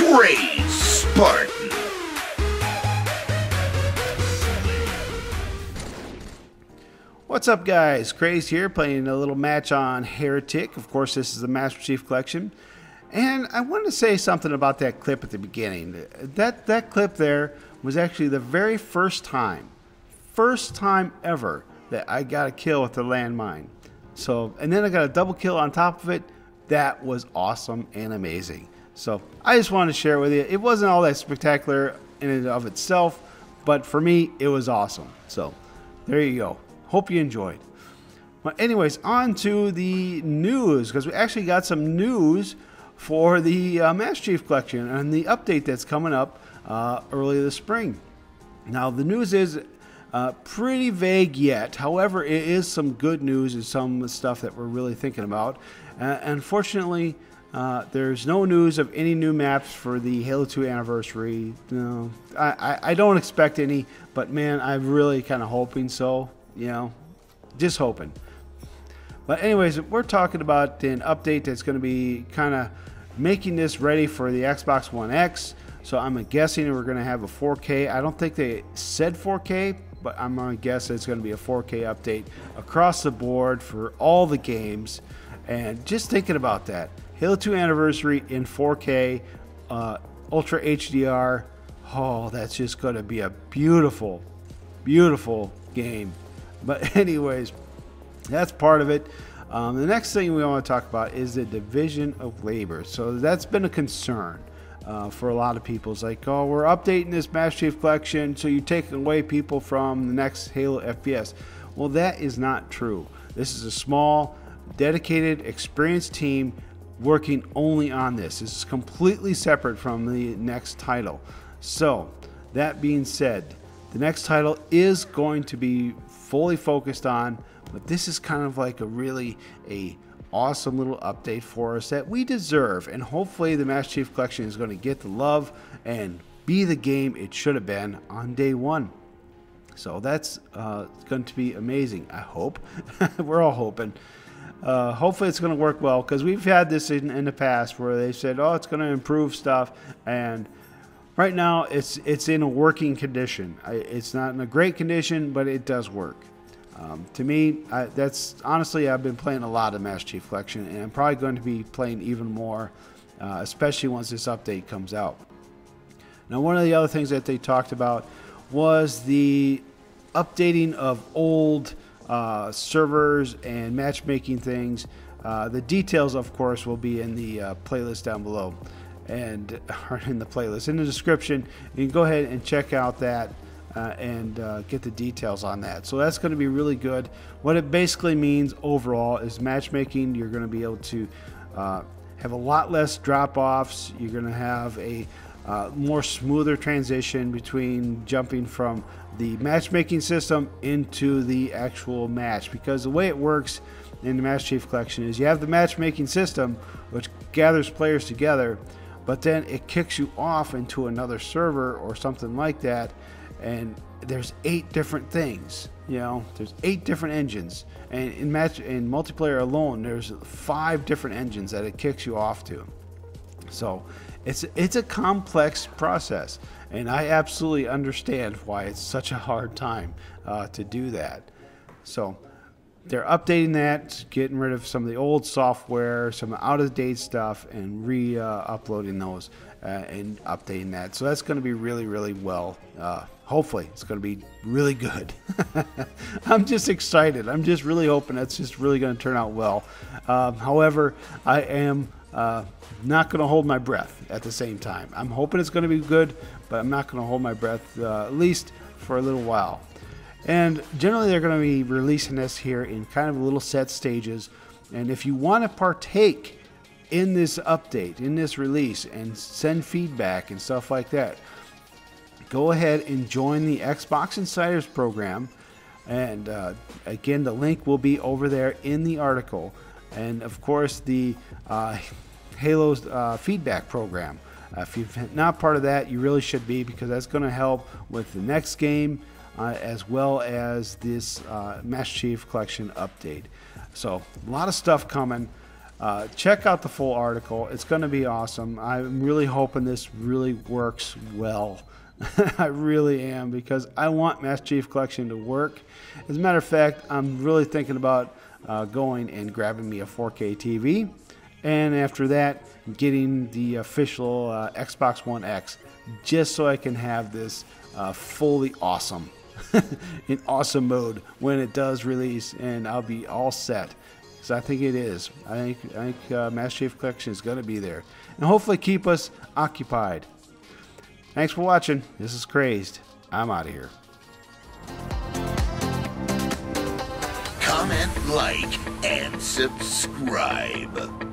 Spartan. What's up, guys? Craze here, playing a little match on Heretic. Of course, this is the Master Chief Collection. And I wanted to say something about that clip at the beginning. That, that clip there was actually the very first time, first time ever that I got a kill with the landmine. So, and then I got a double kill on top of it. That was awesome and amazing. So, I just wanted to share it with you. It wasn't all that spectacular in and of itself, but for me, it was awesome. So, there you go. Hope you enjoyed. Well, anyways, on to the news because we actually got some news for the uh, Master Chief Collection and the update that's coming up uh, early this spring. Now, the news is uh, pretty vague yet. However, it is some good news and some stuff that we're really thinking about. Uh, unfortunately, uh, there's no news of any new maps for the Halo 2 anniversary. No, I, I, I don't expect any, but man, I'm really kind of hoping so you know, just hoping. But anyways, we're talking about an update that's going to be kind of making this ready for the Xbox One X. So I'm guessing we're going to have a 4K. I don't think they said 4K, but I'm going to guess it's going to be a 4K update across the board for all the games. And just thinking about that, Halo 2 Anniversary in 4K, uh, Ultra HDR. Oh, that's just going to be a beautiful, beautiful game. But anyways, that's part of it. Um, the next thing we want to talk about is the division of labor. So that's been a concern uh, for a lot of people. It's like, oh, we're updating this Master Chief Collection, so you're taking away people from the next Halo FPS. Well, that is not true. This is a small, dedicated, experienced team working only on this. This is completely separate from the next title. So, that being said, the next title is going to be fully focused on, but this is kind of like a really a awesome little update for us that we deserve. And hopefully the Master Chief Collection is going to get the love and be the game it should have been on day one. So that's uh, going to be amazing. I hope. We're all hoping. Uh, hopefully it's going to work well because we've had this in, in the past where they said, "Oh, it's going to improve stuff," and right now it's it's in a working condition. I, it's not in a great condition, but it does work. Um, to me, I, that's honestly I've been playing a lot of Master Chief Collection, and I'm probably going to be playing even more, uh, especially once this update comes out. Now, one of the other things that they talked about was the updating of old uh, servers and matchmaking things. Uh, the details, of course, will be in the uh, playlist down below and are in the playlist in the description. You can go ahead and check out that uh, and uh, get the details on that. So that's going to be really good. What it basically means overall is matchmaking. You're going to be able to uh, have a lot less drop offs. You're going to have a uh, more smoother transition between jumping from the matchmaking system into the actual match. Because the way it works in the Master Chief Collection is you have the matchmaking system which gathers players together but then it kicks you off into another server or something like that and there's eight different things you know? There's eight different engines. And in match in multiplayer alone there's five different engines that it kicks you off to. So it's it's a complex process and i absolutely understand why it's such a hard time uh, to do that so they're updating that, getting rid of some of the old software, some out of date stuff, and re uh, uploading those uh, and updating that. So that's going to be really, really well. Uh, hopefully, it's going to be really good. I'm just excited. I'm just really hoping that's just really going to turn out well. Um, however, I am uh, not going to hold my breath at the same time. I'm hoping it's going to be good, but I'm not going to hold my breath uh, at least for a little while. And generally, they're going to be releasing this here in kind of little set stages. And if you want to partake in this update, in this release, and send feedback and stuff like that, go ahead and join the Xbox Insiders program. And uh, again, the link will be over there in the article. And of course, the uh, Halo's uh, feedback program. Uh, if you're not part of that, you really should be because that's going to help with the next game uh, as well as this uh, Master Chief Collection update. So, a lot of stuff coming. Uh, check out the full article. It's going to be awesome. I'm really hoping this really works well. I really am because I want Master Chief Collection to work. As a matter of fact, I'm really thinking about uh, going and grabbing me a 4K TV, and after that, getting the official uh, Xbox One X just so I can have this uh, fully awesome in awesome mode when it does release, and I'll be all set. Because I think it is. I think I think uh, Master Chief Collection is going to be there, and hopefully keep us occupied. Thanks for watching. This is Crazed. I'm out of here. Comment, like, and subscribe.